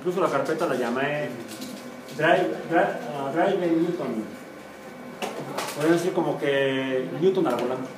Incluso la carpeta la llamé Drive, drive, drive Newton. Podría decir como que Newton al volante.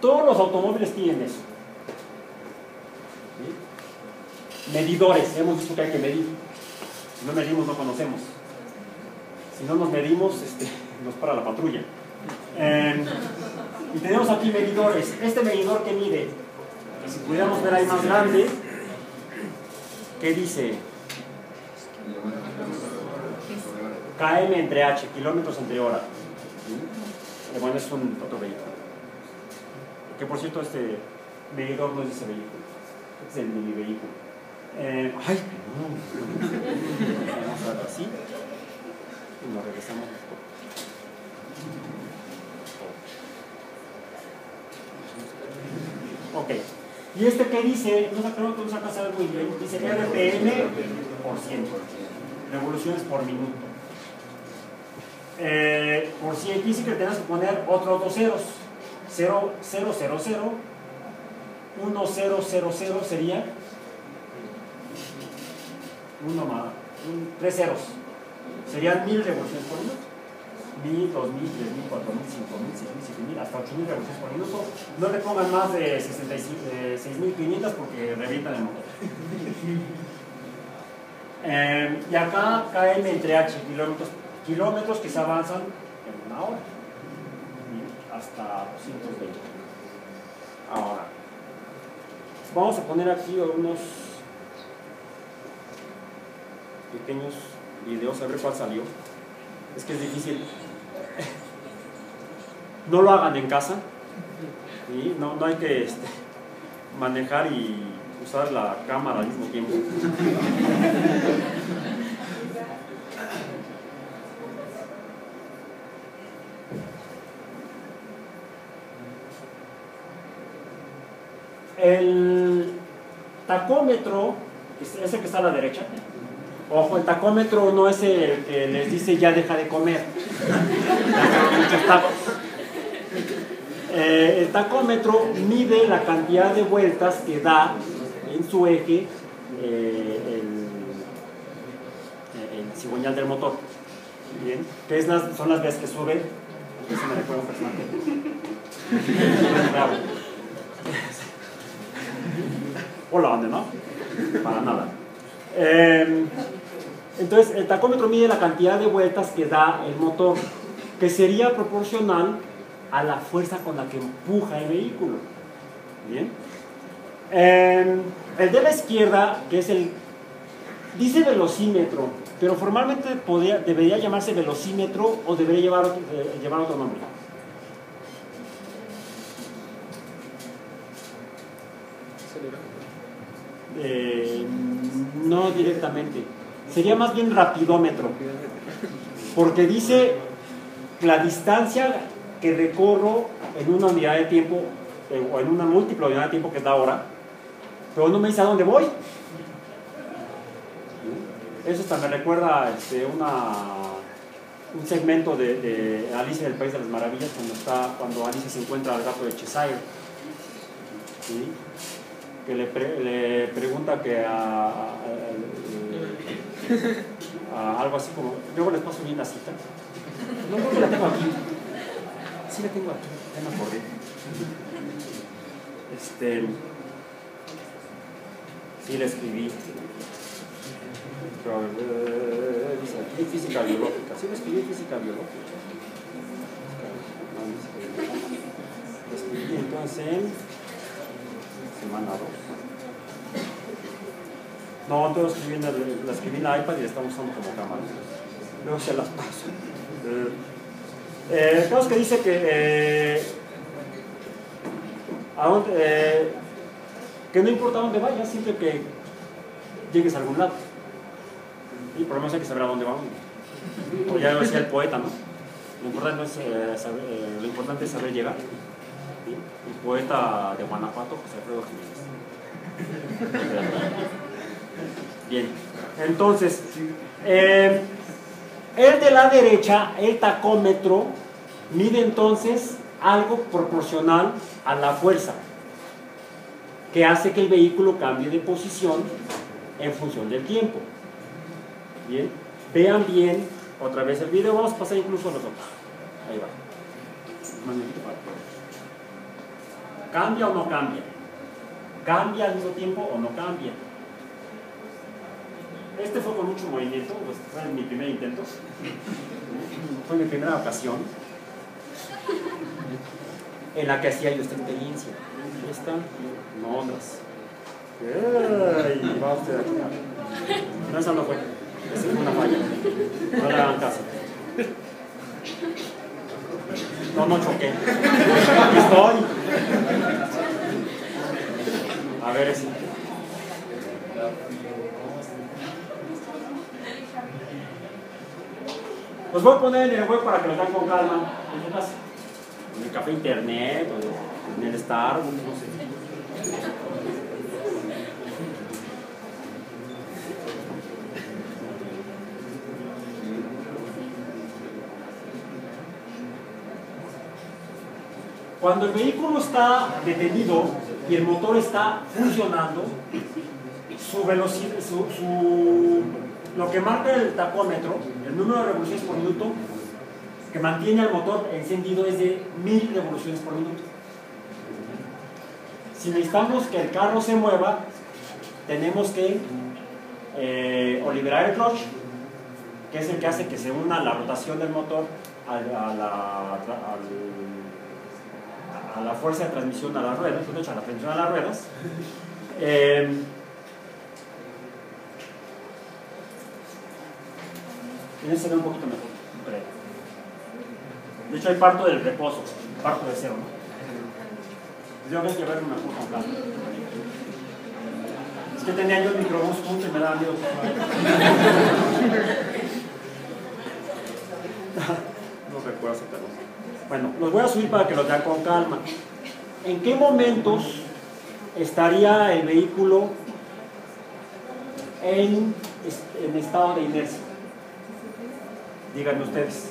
Todos los automóviles tienen eso. Medidores, hemos visto que hay que medir. Si no medimos, no conocemos. Si no nos medimos, este, nos para la patrulla. Eh, y tenemos aquí medidores. Este medidor que mide, si pudiéramos ver ahí más grande, ¿qué dice? KM entre H, kilómetros entre hora. ¿Sí? Bueno, es un otro vehículo. Que por cierto, este medidor no es ese vehículo, es el mini vehículo. Eh, ay, Vamos a ver así. Y nos regresamos. Ok. ¿Y este que dice? No creo que sacas algo bien. Dice RPM por ciento. Revoluciones por minuto. Eh, por 100 dice que tenemos que poner otros dos ceros. 0, 0, 0, 0. 1, 0, 0, 0 sería 1 más 3 ceros. Serían 1000 revoluciones por minuto. 1000, 2000, 3000, 4000, 5000, 6000, 7000, hasta 8000 revoluciones por minuto. No le pongan más de 6500 porque revientan el motor. eh, y acá KM entre H, kilómetros, kilómetros que se avanzan en una hora. Hasta 220. Ahora, vamos a poner aquí unos pequeños videos a ver cuál salió. Es que es difícil. No lo hagan en casa. No, no hay que este, manejar y usar la cámara al mismo tiempo. El tacómetro, es el que está a la derecha, Ojo, el tacómetro no es el que les dice ya deja de comer. Eh, el tacómetro mide la cantidad de vueltas que da en su eje eh, el, el, cigüeñal del motor. Bien, que es las, son las veces que sube. Eso me. Hola, ¿dónde no? Para nada. Eh, entonces, el tacómetro mide la cantidad de vueltas que da el motor, que sería proporcional a la fuerza con la que empuja el vehículo. Bien. Eh, el de la izquierda, que es el. Dice velocímetro, pero formalmente podría, debería llamarse velocímetro o debería llevar eh, llevar otro nombre. Eh, no directamente. Sería más bien rapidómetro. Porque dice la distancia que recorro en una unidad de tiempo eh, o en una múltiple unidad de tiempo que es la hora, pero no me dice a dónde voy. Eso me recuerda este, una, un segmento de, de, Alicia del País de las Maravillas cuando, está, cuando Alicia se encuentra al gato de Cheshire. ¿sí? que le, pre, le, pregunta que a, a, a, algo así como, luego les paso bien la cita. No creo que la tengo aquí. Sí la tengo aquí, ya me acordé. Este, sí la escribí. Eh, física biológica. Sí la escribí física biológica. La escribí entonces en semana 2. No, todo escribí en el, la escribí en la iPad y la estamos usando como cámara. Luego se las paso. Eh, el que dice que, eh, a eh, que no importa dónde vayas, siempre que llegues a algún lado. Y por lo menos hay que saber a dónde vamos. O ya lo decía el poeta, ¿no? Lo importante, es, eh, saber, lo importante es saber llegar. ¿sí? El poeta de Guanajuato, José Alfredo Jiménez. Bien, entonces, el de la derecha, el tacómetro, mide entonces algo proporcional a la fuerza. que hace que el vehículo cambie de posición en función del tiempo. Bien, vean bien otra vez el video, vamos a pasar incluso a nosotros. Ahí va. ¿Cambia o no cambia? ¿Cambia al mismo tiempo o no cambia? Este fue con mucho movimiento, pues, fue mi primer intento. Fue mi primera ocasión en la que hacía yo esta experiencia. Esta, no otras. ¡Ay! Va usted aquí. No, esa no fue. Esa fue una falla. No le hagan caso. No, no choqué. Aquí estoy. A ver ese. Los voy a poner en el web para que lo vean con calma. En su casa. En el café internet o en el Starbucks, no sé. Cuando el vehículo está detenido y el motor está funcionando, su velocidad, su, su- lo que marca el tacómetro, el número de revoluciones por minuto, que mantiene el motor encendido es de 1000 revoluciones por minuto. Si necesitamos que el carro se mueva, tenemos que eh, liberar el clutch, que es el que hace que se una la rotación del motor a, la, al- fuerza de transmisión a las ruedas, a la presión a las ruedas. Eh, Tiene que ser un poquito mejor, creo. De hecho, hay parto del reposo, parto de cero, ¿no? Yo creo que verlo mejor con calma. Es que tenía yo el microbús junto y me daba miedo. no recuerdo pero Bueno, los voy a subir para que los vean con calma. ¿En qué momentos estaría el vehículo en, en estado de inercia? Díganme ustedes.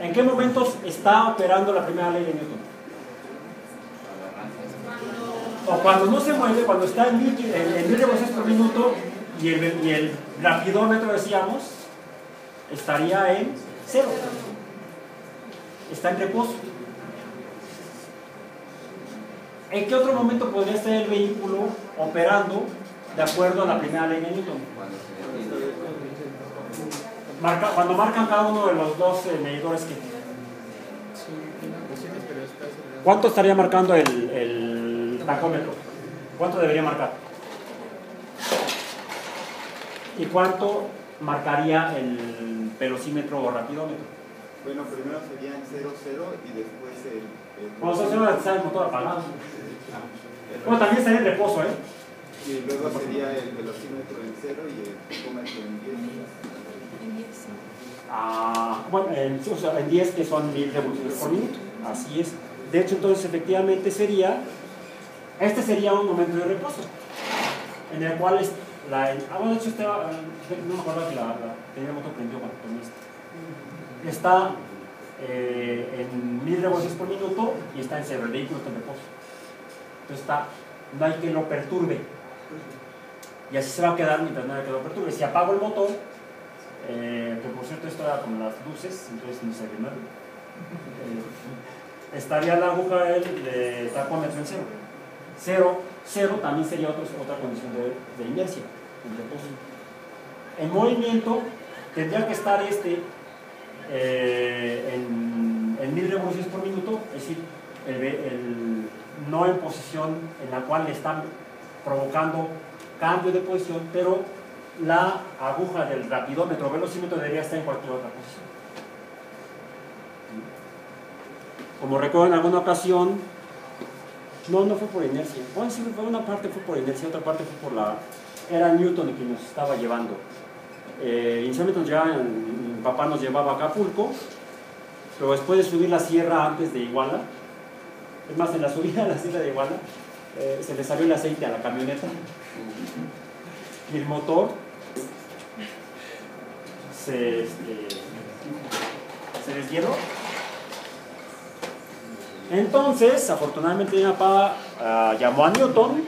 ¿En qué momentos está operando la primera ley de Newton? O cuando no se mueve, cuando está en mil, en, mil revoluciones por minuto y el, y el rapidómetro, decíamos, estaría en cero. Está en reposo. ¿En qué otro momento podría estar el vehículo operando de acuerdo a la primera ley de Newton? Marca- cuando marcan cada uno de los dos medidores que ¿Cuánto estaría marcando el, el tacómetro? ¿Cuánto debería marcar? ¿Y cuánto marcaría el velocímetro o rapidómetro? Bueno, primero serían 0, 0 y después el... el Cuando está el motor apagado. Bueno, también estaría en reposo, ¿eh? Y luego sería el velocímetro en 0 y el tacómetro en 10. Ah, bueno, en, o sea, en 10 que son 1000 revoluciones por minuto. Así es. De hecho, entonces efectivamente sería, este sería un momento de reposo, en el cual es la, ah, bueno, de hecho no me acuerdo que la, la tenía cuando esto. Está eh, en 1000 revoluciones por minuto y está en cero, el vehículo está reposo. Entonces está, no hay que lo perturbe. Y así se va a quedar mientras haya que lo perturbe. Si apago el motor, eh, que por cierto esto era con las luces, entonces no se nada. Eh, estaría la aguja del de tacómetro en cero. Cero, cero también sería otro- otra condición de, de inercia. en reposo. En movimiento tendría que estar este eh, en, en mil revoluciones por minuto, es decir, el, el- no en posición en la cual le están provocando cambio de posición, pero la aguja del rapidómetro velocímetro debería estar en cualquier otra posición. Como recuerdo en alguna ocasión, no, no fue por inercia. Bueno, sí, una parte fue por inercia, otra parte fue por la... Era Newton que nos estaba llevando. Eh, inicialmente nos mi papá nos llevaba a Acapulco, pero después de subir la sierra antes de Iguala, es más, en la subida a la sierra de Iguala, eh, se le salió el aceite a la camioneta y el motor se, este, se. Entonces, afortunadamente mi papá ah, llamó a Newton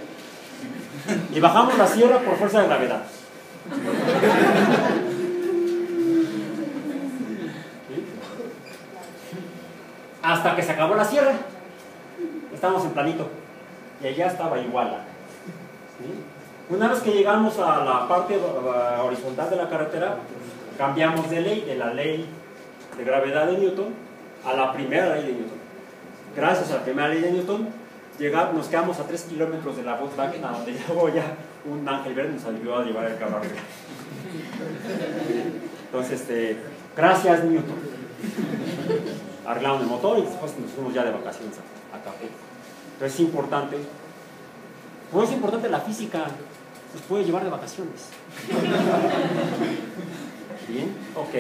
y bajamos la sierra por fuerza de gravedad. Hasta que se acabó la sierra. Estábamos en planito. Y allá estaba igual. Una vez que llegamos a la parte uh, horizontal de la carretera, cambiamos de ley, de la ley de gravedad de Newton a la primera ley de Newton. Gracias a la primera ley de Newton, llegamos, nos quedamos a 3 kilómetros de la Volkswagen, a donde llegó ya un ángel verde nos ayudó a llevar el carro Entonces, este, gracias Newton. Arreglamos el motor y después nos fuimos ya de vacaciones a, a. Entonces es importante. ¿Cómo es importante la física? Nos puede llevar de vacaciones. Bien, ok.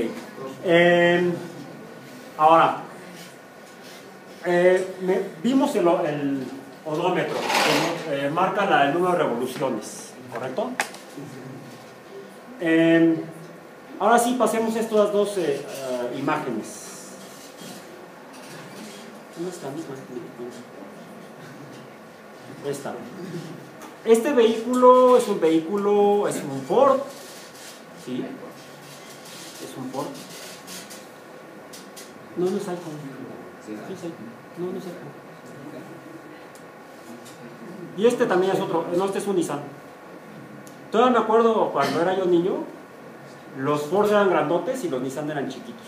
Em, ahora, eh, vimos el, odómetro que eh, marca el número de revoluciones, ¿correcto? Em, ahora sí, pasemos estas dos eh, imágenes. Esta. Este vehículo es un vehículo, es un Ford, ¿sí? Es un Ford. No, no es iPhone. No, no es iPhone. Y este también es otro, no, este es un Nissan. Todavía me acuerdo cuando era yo niño, los Ford eran grandotes y los Nissan eran chiquitos.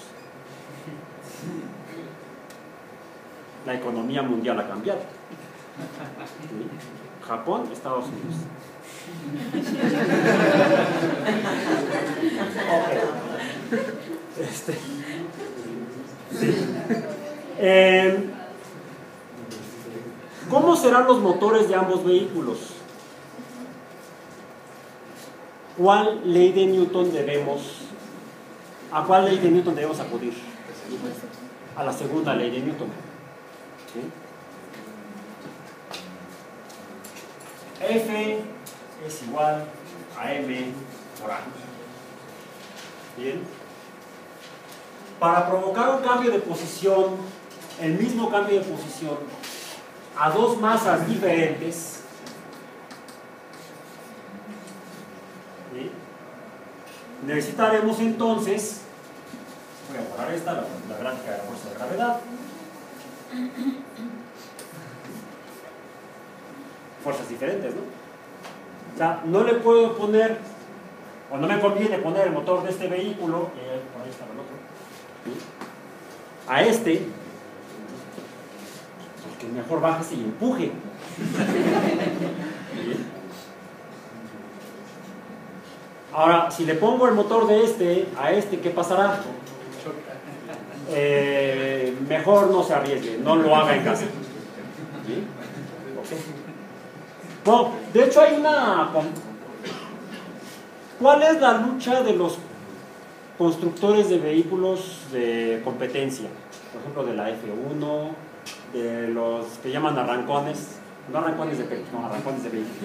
La economía mundial ha cambiado. Japón, Estados Unidos. Este, eh, ¿Cómo serán los motores de ambos vehículos? ¿Cuál ley de Newton debemos, a cuál ley de Newton debemos acudir? A la segunda ley de Newton. F es igual a M por A. Bien. Para provocar un cambio de posición, el mismo cambio de posición, a dos masas diferentes, necesitaremos entonces, voy a borrar esta, la, gráfica de la fuerza de gravedad, fuerzas diferentes, ¿no? O sea, no le puedo poner, o no me conviene poner el motor de este vehículo, eh, por ahí está el otro, a este, porque mejor baje y empuje. Ahora, si le pongo el motor de este a este, ¿qué pasará? Eh, mejor no se arriesgue, no lo haga en casa. De hecho hay una... ¿Cuál es la lucha de los constructores de vehículos de competencia? Por ejemplo, de la F1, de los que llaman arrancones, no arrancones de vehículos, no, arrancones de vehículos,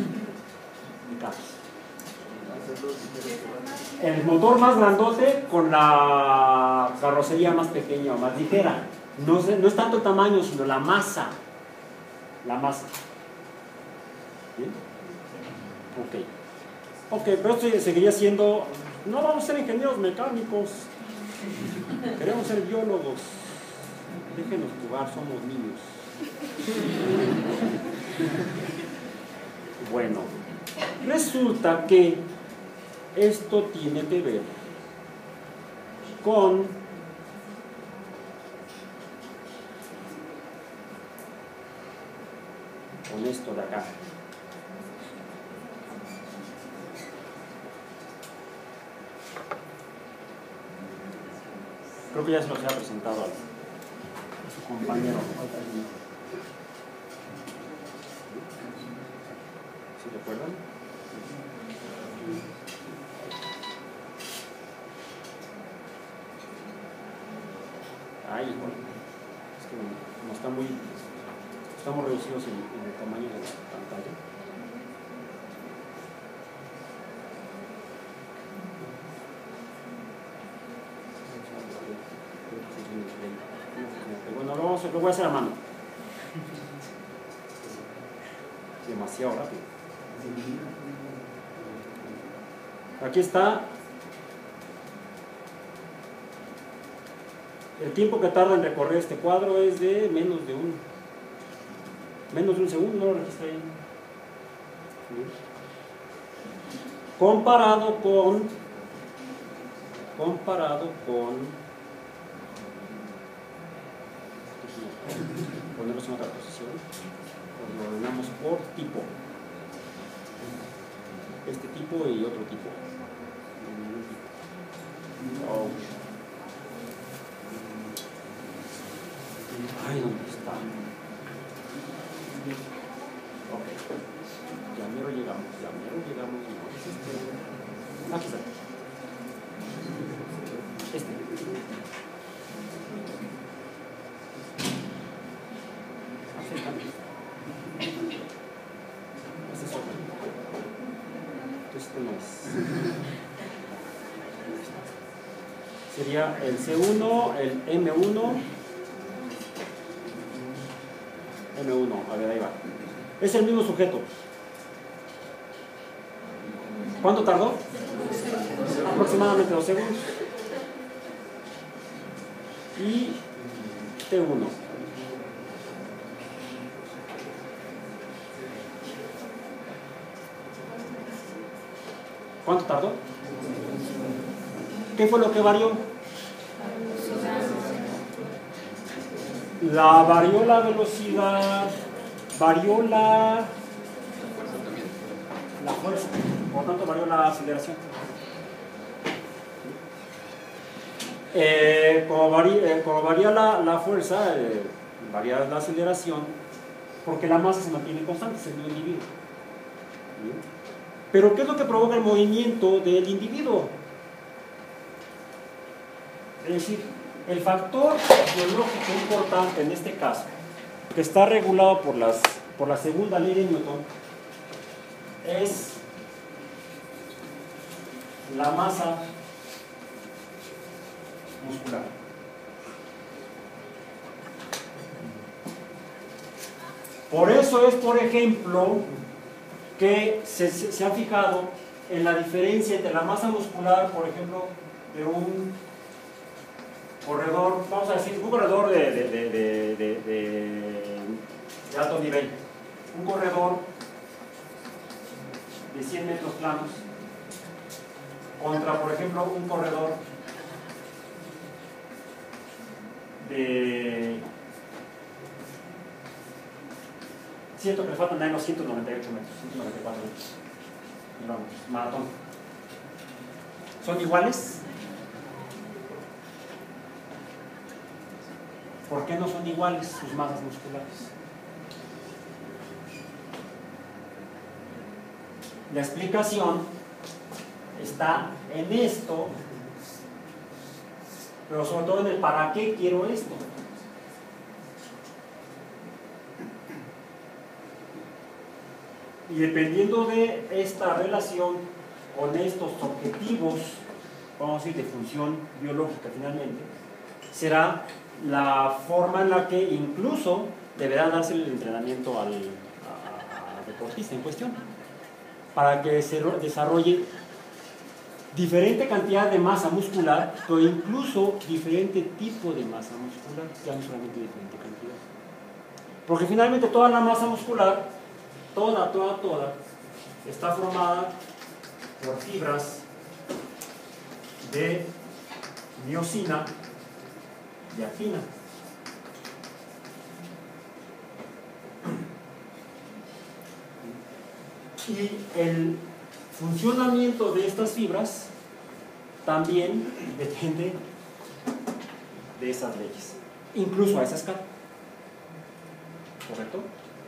El motor más grandote con la carrocería más pequeña o más ligera. No, es tanto tamaño, sino la masa. La masa. Ok. Ok, pero esto seguiría siendo, no vamos a ser ingenieros mecánicos, queremos ser biólogos. Déjenos jugar, somos niños. Bueno, resulta que esto tiene que ver con esto de acá. Creo que ya se los ha presentado a, su compañero. ¿Sí recuerdan? Ay, bueno, es que no, está muy, estamos reducidos en el tamaño de la pantalla. Lo, voy a hacer a mano. demasiado rápido. Aquí está el tiempo que tarda en recorrer este cuadro es de menos de un menos de un segundo, no lo registra ahí. Comparado con comparado con ponerlos en otra posición lo ordenamos por tipo. Este tipo y otro tipo. Oh. ay ¿dónde está? ok. Ya mero llegamos ya mero llegamos. Aquí está este El C1, el M1, M1, a ver, ahí va. Es el mismo sujeto. ¿Cuánto tardó? Aproximadamente dos segundos. Y T1. ¿Cuánto tardó? ¿Qué fue lo que varió? La varió la velocidad, varió la, la fuerza, por lo tanto varió la aceleración. Eh, como, varía, eh, varía la, la fuerza, eh, varía la aceleración, porque la masa se mantiene constante, es el individuo. Pero ¿qué es lo que provoca el movimiento del individuo? Es decir, el factor biológico importante en este caso, que está regulado por, las, por la segunda ley de Newton, es la masa muscular. Por eso es, por ejemplo, que se, se, ha fijado en la diferencia entre la masa muscular, por ejemplo, de un corredor, vamos a decir, un corredor de, alto nivel, un corredor de 100 metros planos, contra, por ejemplo, un corredor de Siento que le faltan unos 198 metros, 194 metros. Maratón. ¿Son iguales? ¿Por qué no son iguales sus masas musculares? La explicación está en esto, pero sobre todo en el para qué quiero esto. Y dependiendo de esta relación con estos objetivos, vamos a decir, de función biológica finalmente, será la forma en la que incluso deberá darse el entrenamiento al, deportista en cuestión, para que se desarrolle diferente cantidad de masa muscular, o incluso diferente tipo de masa muscular, ya no solamente diferente cantidad. Porque finalmente toda la masa muscular toda, toda, toda, está formada por fibras de miocina y actina. Y el funcionamiento de estas fibras también depende de esas leyes, incluso a esa escala. ¿Correcto?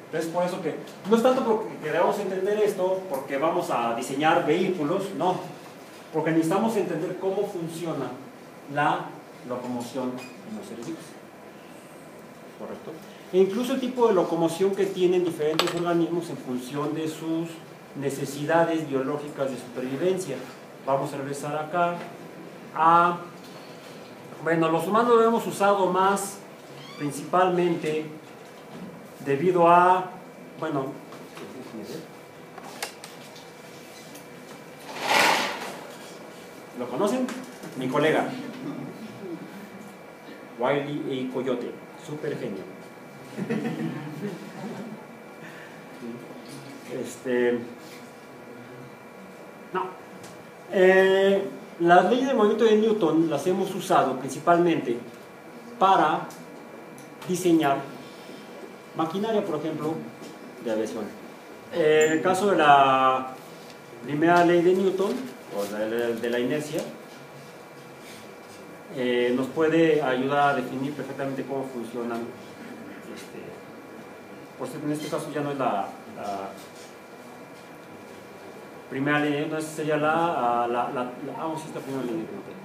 Entonces, por eso que no es tanto porque queramos entender esto, porque vamos a diseñar vehículos, no, porque necesitamos entender cómo funciona la locomoción en los seres vivos. ¿Correcto? E incluso el tipo de locomoción que tienen diferentes organismos en función de sus necesidades biológicas de supervivencia. Vamos a regresar acá a... Bueno, los humanos lo hemos usado más principalmente debido a, bueno. ¿Lo conocen? Mi colega. Wiley A. Coyote, super genio. Este. No. Eh, las leyes del movimiento de Newton las hemos usado principalmente para diseñar maquinaria, por ejemplo, de aviación. En el caso de la primera ley de Newton, o de la inercia, eh, nos puede ayudar a definir perfectamente cómo funcionan. Este, por en este caso ya no es la, la primera ley, no sería la, la, la, vamos a esta primera Newton.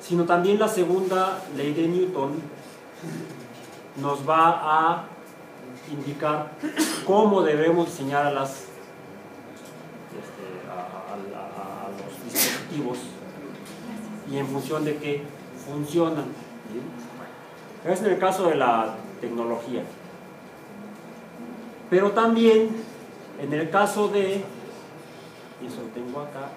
Sino también la segunda ley de Newton nos va a indicar cómo debemos diseñar a, las, este, a los dispositivos y en función de qué funcionan. Es en el caso de la tecnología. Pero también en el caso de, eso lo tengo acá.